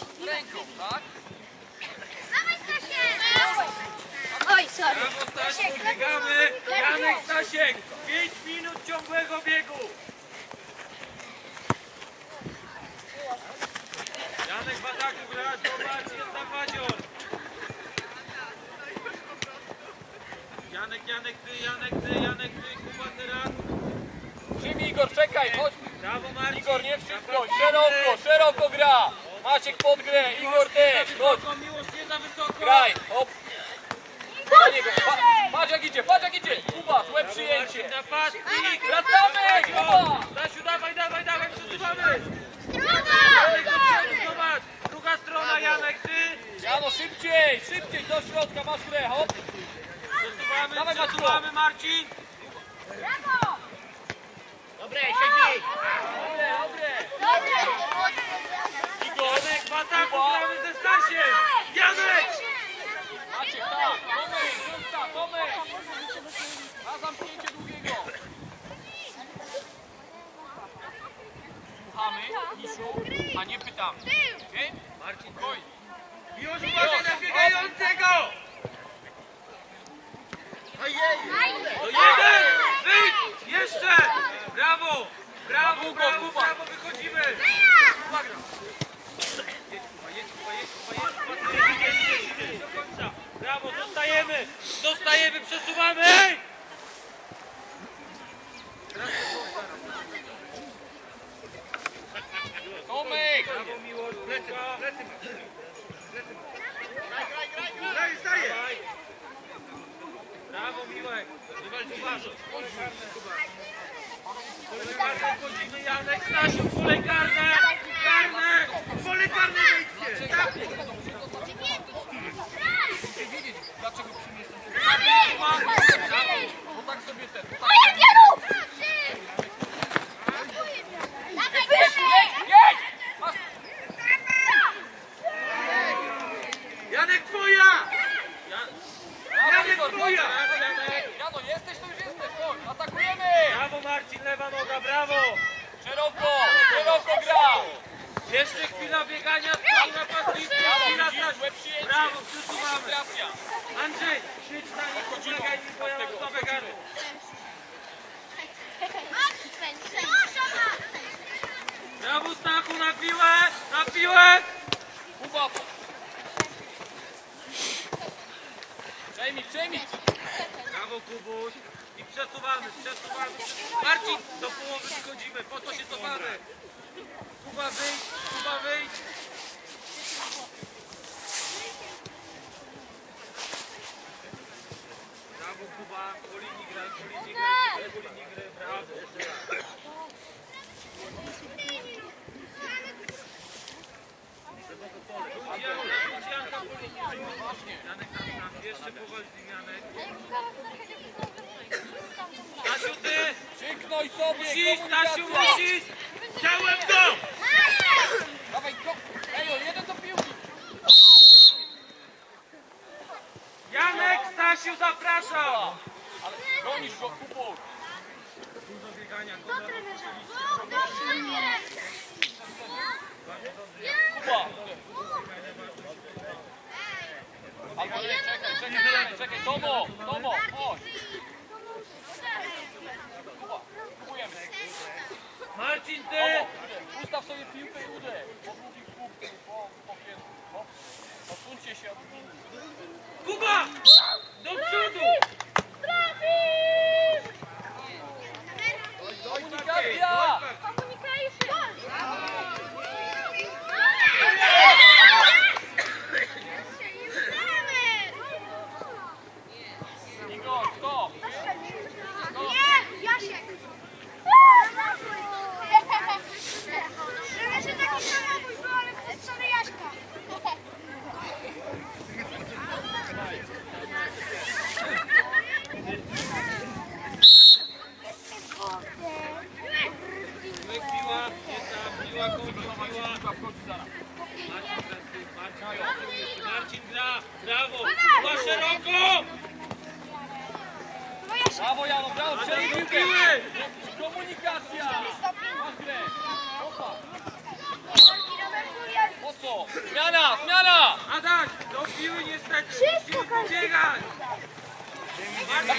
masz ręką, tak? Oj, sorry. Brawo Stasiu, biegamy. Janek Stasiek, 5 minut ciągłego biegu. Janek w ataku gra, zobacz, jest tam Wadzior. Janek, Janek, ty, Janek, ty, Janek, ty, Kuba teraz. Przyjmij Igor, czekaj, chodź. Brawo Marcin. Igor, nie wszystko, szeroko, szeroko gra. Maciek pod grę, Igor też, chodź. Graj, hop. Na niego, pa, patrz jak idzie, patrz jak idzie. Kuba, złe przyjęcie. Wracamy, Kuba. Stasiu, dawaj, dawaj, dawaj, przesuwamy. Do zobacz. Druga strona, Janek, ty. Jano, szybciej, szybciej, do środka, masz grę, hop. Przesuwamy, Dawaj, przesuwamy, Marcin. Dobre, siedzi. Dobre, dobre. Igor, Janek w ataku, gramy ze Stasiem. Janek. Maciek, tak, Tomek, Żółta, Tomek. Na zamknięcie długiego. Misiu, a nie pytamy. Okej? Marcin, Chodź. Już uważaj na biegającego. To jeden. Wyjdź. Jeszcze. Brawo. Brawo, brawo, Kuba. brawo, wychodzimy. Uwaga. Jedź, Kuba, jedź, Kuba, jedź, Kuba, jedź, Kuba, ty, jedź, jedź, jedź, jedź do końca. Brawo, zostajemy. Zostajemy, przesuwamy. Tomek. Brawo, miłość, plecy, plecy ma. Plecy ma. Graj, staje. Brawo, Miłek. Uważaj. Pole karne, Kuba. Pole karne, wchodzimy, Janek, Stasiu, pole karne. Karne. Pole karne wejdźcie. Tak. Wiedzieć, dlaczego przyjmiesz ten Kuba. Bo tak sobie ten. Jedź! Masz Janek, twoja. Ja- Brawo, Janek. Jano, jesteś, to już jesteś, chodź, atakujemy! Brawo, Marcin, lewa noga, brawo. Szeroko, szeroko gra! Jeszcze chwila biegania, chwila napastnicy, chwila przyjęcie! Brawo, przesuwamy. Andrzej, świeć na nich, poczekaj mi, bo ja mam słabe gary. Brawo, Stachu, na piłę, na piłę. Kuba! Przejmij, przejmij! Brawo, Kubuś. I przesuwamy, przesuwamy. Marcin, do połowy schodzimy, po co się cofamy? Kuba, wyjdź, Kuba, wyjdź. Brawo, Kuba, po linii graj, po linii graj, po linii graj, brawo. Janek, Janka jeszcze powolny, Janek. Stasiu, ty! Krzyknąj sobie! Musisz, Stasiu, musisz! Chciałem to! Dawaj, go! Ej, jeden do piłki! Janek, Stasiu, zapraszam! Ale gonisz go, Kubu! Dużo biegania, Konrad, Kuba! Albo nie, czekaj, czekaj, Tomo! Tomo, chodź! Kuba, próbujemy. Marcin, ty! Tomo, ustaw sobie piłkę i uderz. Po kubku, po, po piętku. Odsuńcie się od linii. Kuba! Do Brawo Jano, brawo, przejdź piłkę! Komunikacja! Masz co? Zmiana, zmiana! A tak, do piły nie stać! Szybko, biegać! Ziemi, ziemi!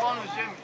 Bonus, ziemi!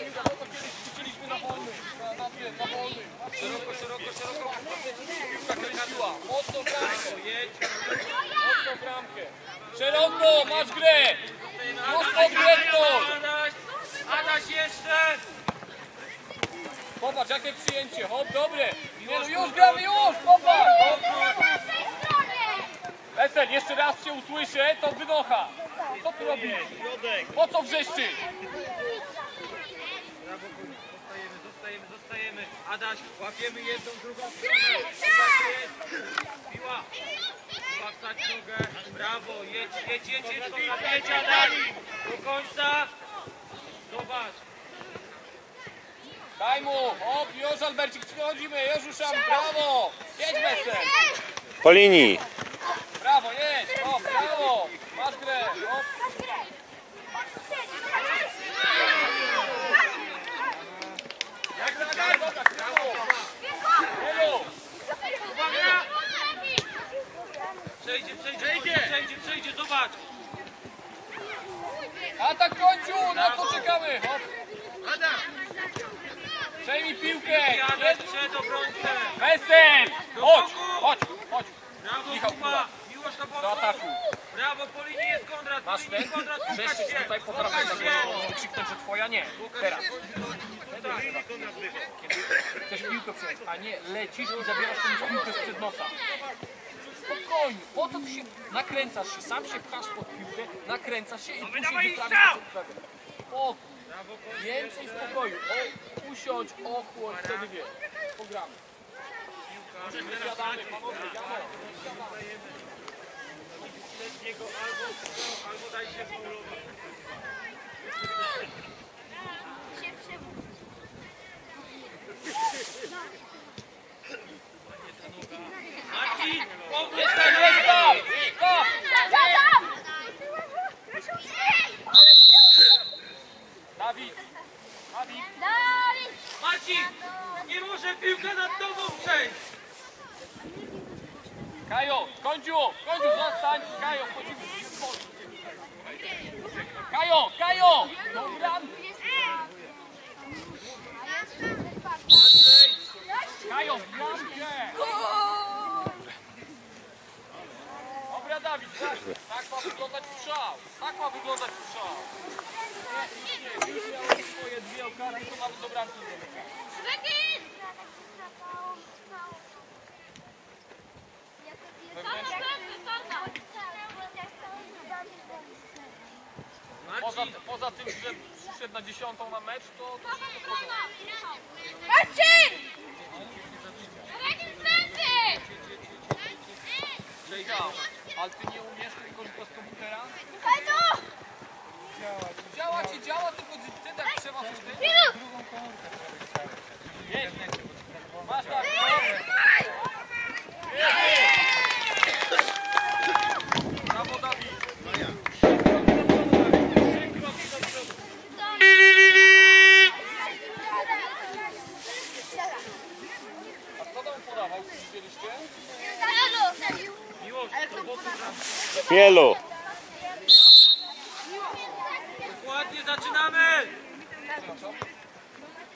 Mi, to kiedyś ćwiczyliśmy na wolnym! Szeroko, szeroko, szeroko. Piłka kręciła. Mocno bramkę. Jedź. Mocno bramkę. Szeroko, masz grę. Już pod gwiazdą. Adaś jeszcze. Popatrz, jakie przyjęcie. Hop, dobre. Już, no, już gramy, już. Popatrz. Wesel, jeszcze raz cię usłyszę, to wynocha. Co tu robisz? Po co wrzeszczysz? Zostajemy, zostajemy, zostajemy. Adaś, łapiemy jedną, drugą. Piła. Piła wstać nogę. Brawo, jedź, jedź, jedź, jedź, Konrad, jedź, Adaś. Do końca. Zobacz. Daj mu. Hop, już Albercik, przychodzimy, już ruszamy. Brawo. Jedź Wesel. Po linii. Brawo, jedź. Hop, brawo. Masz grę. Hop. Jak zagadaj, dobra, brawo. Mielu. Uwaga. Przejdzie, przejdzie, przejdzie, przejdzie, zobacz. Atak kończył, na co czekamy? Hop. Przejmij piłkę. Jadę przed obrońcę. Wesel. Chodź, chodź, chodź. Brawo, Michał, Kuba. Miłosz na Do boku. ataku. Brawo, po linii jest Konrad. Po Masz się. tutaj po Pokaż prawej, się. żeby krzyknąć, że twoja nie. Teraz. Chcesz piłkę przyjąć, a nie lecisz i zabierasz tę piłkę sprzed nosa. Spokojnie, po co ty się nakręcasz się, sam się pchasz pod piłkę, nakręcasz się i później dawaj, wyprawiasz. Spokój, więcej spokoju, o, usiądź, ochłodź, wtedy wiesz, pogramy. Wysiadamy, panowie, albo, albo daj się faulować. Marcin, pomóż Stop, stop, stop! Dawid, Dawid, Dawid! Marcin, nie może piłka nad tobą przejść. Kajo, skończyło, skończył, zostań, Kajo. Kajo, Kajo! Bram, Kajo, w bramkę! Dobra, Dawid, tak, tak ma wyglądać strzał, tak ma wyglądać strzał. Nie, nie, już miałem swoje dwie okazje, to mamy do bramki. Poza tym, że przyszedł na dziesiątą na mecz, to... Działa. Ale ty nie umiesz korzystać z komputera? Tu! Działa ci, działa, tylko ty tak trzeba coś ty. Milu! Jedź. Masz tak. Brawo Dawid. Trzy kroki do przodu. A kto tam podawał? Widzieliście? miłość, do boku bram. Mielu. Dokładnie zaczynamy.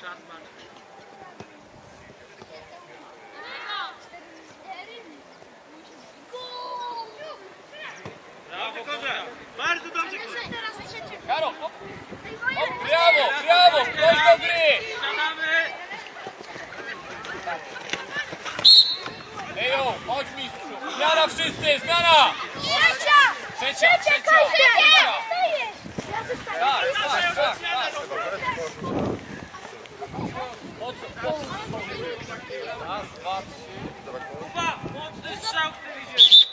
Czas Marcin. Brawo, Konrad. Bardzo dobrze, Konrad. Karo, hop. Hop, brawo, brawo, ktoś do gry. Ejo, chodź mistrzu. Zmiana wszyscy, zmiana. Trzecia! Trzecia, trzecia, trzecia. Tak, tak, tak, tak. Po co? Po co? Raz, dwa, trzy. Kuba, mocny strzał, który idzie.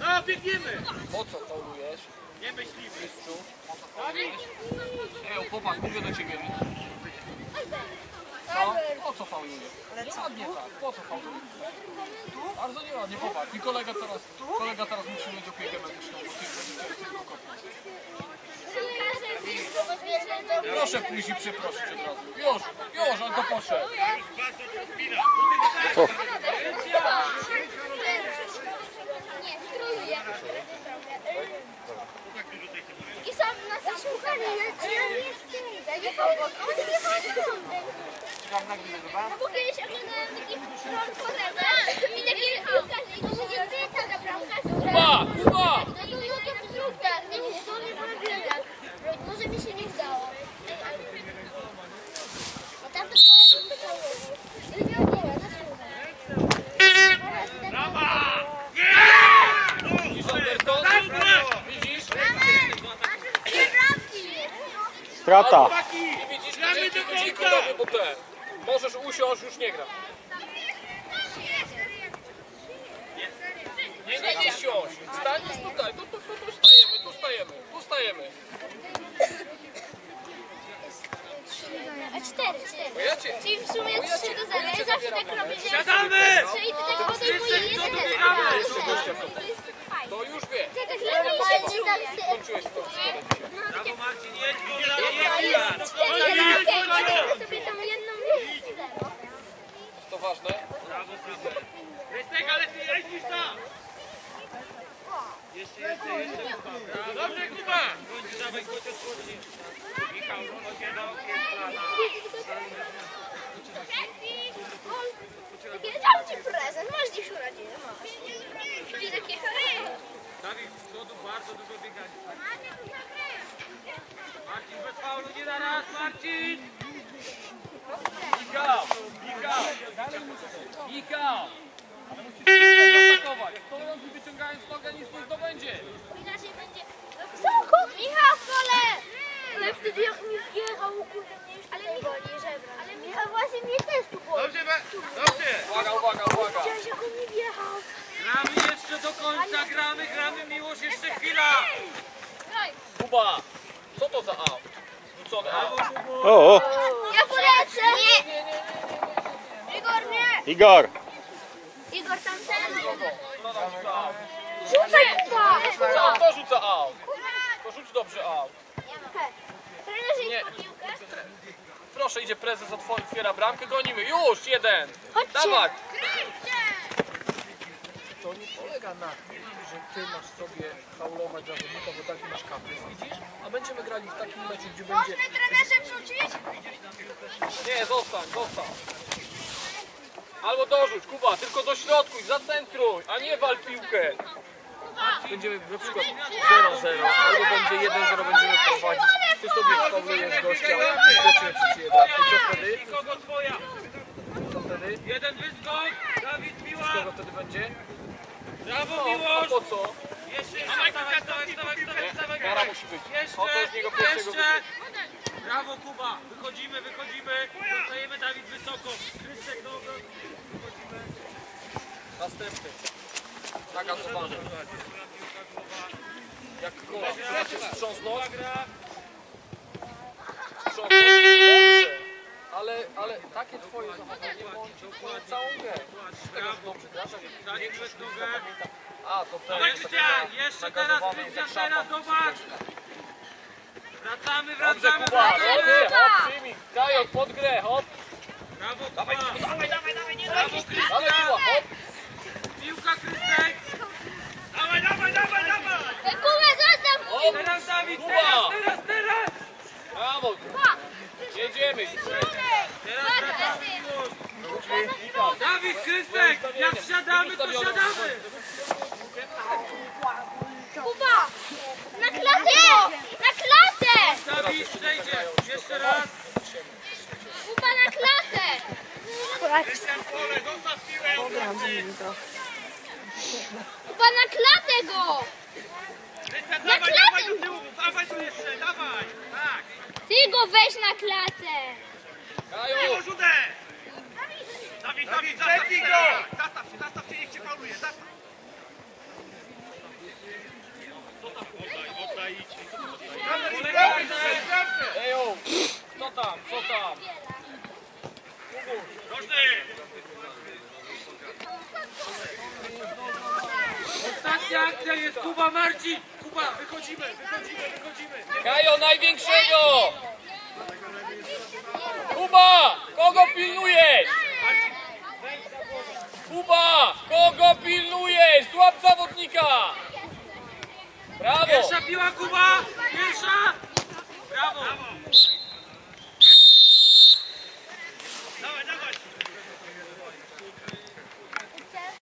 No, biegniemy. Po co faulujesz? Nie co faulujesz? Ejo, popatrz, mówię do ciebie. Co? Po co faulujesz? Ładnie tak, po co faulujesz? Bardzo nieładnie, popatrz. I kolega teraz, kolega teraz musi mieć opiekę medyczną, bo ty będziesz chciał tylko kopnąć. Proszę pójść i przeprosić od razu. Już, już, on to poszedł. Ja nie jestem? Ja nie powiem, on nie powiem. No bo kiedyś oglądałem taki rol forever i taki piłkarz, i to się nie pyta za bramkę. Kuba! Kuba! No i YouTube zrób tak, nie wiem, to nie porobiłem tak. Może mi się nie tam to pytało. Nie wiem, nie wiem, Widzisz, Alberto? Widzisz? Dwie bramki! Strata. I widzisz, dzięki, dzięki Kubowi, bo te. Możesz usiąść, już nie gra. Nie, nie, nie siąść. Staniesz tutaj, tu, tu, tu, tu stajemy, tu stajemy, tu stajemy. A cztery, cztery. Czyli w sumie 3 do 0. Ja zawsze tak robię, że Siadamy! i ty tak podejmuję jeden, jeden. To już wie. Tak lepiej się nie Skończyłeś to. Brawo Marcin, jedź jedź go! sobie tam jedną miejsce. To ważne. Brawo. Dobrze Kuba! Michał, chodź do prezent, masz dziś urodziny, masz. Dawid, z przodu bardzo dużo biegania. Marcin, bez faulu, nie na raz, Marcin! Mikał! Mikał! Mikał! Ale musisz zaatakować. Wyciągając nogę nic nie zdobędzie. Inaczej będzie... Wysoko! Michał w kole! Ale wtedy jak mi wjechał, kurde, mnie już ale mi boli żebra. Ale Michał właśnie mnie też tu boli. Dobrze, dobrze! Uwaga, uwaga, uwaga. Widziałeś jak on mi wjechał? Gramy jeszcze do końca, gramy, gramy, miłość, jeszcze chwila! Kuba! Co to za aut? Rzucony aut. O, o. Ja polecę! Nie! Nie, nie, nie, nie. Igor, nie! Igor. Igor tamten! Tam rzuca aut? Rzucaj Kuba! Co? Kto rzuca aut? To rzuć dobrze aut. Trenerze Nie. idź po piłkę. Proszę, idzie prezes, otw- otwiera bramkę, gonimy. Już, jeden. Chodźcie! Dawaj. To nie polega na tym, że ty masz sobie faulować zawodnika, bo taki masz kaprys, widzisz? A będziemy grali w takim meczu, gdzie będzie... Można trenerze wrzucić? Nie, zostań, zostań. Albo dorzuć, Kuba, tylko do środku i zacentruj, a nie wal piłkę. Będziemy na przykład 0-0, albo będzie 1-0, będziemy prowadzić. Ty sobie faulujesz gościa. I co wtedy? Kogo twoja? Co wtedy? Jeden wyskok, Dawid, miła! Kogo wtedy będzie? Brawo, No, a miłość! po co? Jeszcze, jeszcze, wstawaj, wstawaj, wstawaj, wstawaj, wstawaj, Kara musi być. Jeszcze, Oto z niego pierwszego jeszcze! Brawo, Kuba! Wychodzimy, wychodzimy! Zostajemy, Dawid, wysoko! Krystek, do obrony! Wychodzimy. Następny. Zagasowany. Jak kola. Wstrząsnąć. Ale, ale takie twoje zachowanie łączy całą grę. Grasz, a większość ludzi zapamięta. A, to Dawaj, ten Krystian! Jeszcze teraz, Krystian, teraz, zobacz! Wracamy, wracamy, Kuba, dobrze, wracamy! hop, przyjmij. Kajo, pod grę, hop. Brawo, Kuba! Brawo, Dawaj, Krystian! Kuba, hop. Piłka, Krystek! Dawaj, dawaj, dawaj, dawaj! Kuba, zostaw! Teraz, Dawid, Kuba. teraz, teraz, teraz! Brawo. Jedziemy. Dawid, Krystek! Jak wsiadamy, to siadamy! Kuba! Na klatę! Na klatę! Dawid, przejdzie! Jeszcze raz! Kuba, na klatę! Krystian, pole, zostaw piłę! Kuba, na klatę go! Na klatę! Dawaj tu jeszcze, dawaj! Tak! Ty go weź na klatę! Kajo. Rzutę! Dawid, Dawid, zastaw się! Zastaw się, zastaw się, niech cię fauluje, zastaw! Ejo. Co tam, co tam? Ostatnia akcja jest Kuba Marcin! Kuba, wychodzimy, wychodzimy, wychodzimy! Kajo największego! Kuba! Kogo pilnujesz? Kuba! Kogo pilnujesz? Złap zawodnika! Brawo! Pierwsza piła Kuba! Pierwsza!